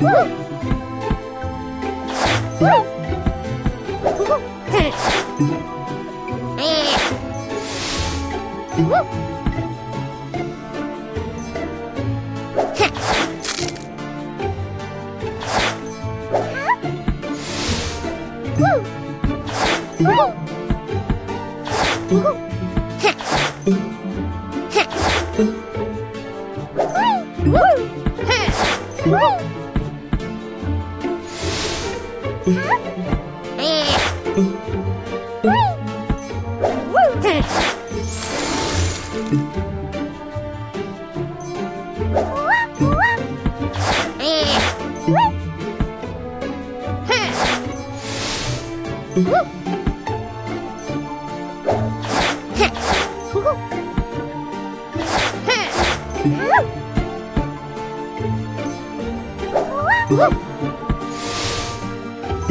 Woo! Woo! Woo!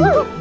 Woo!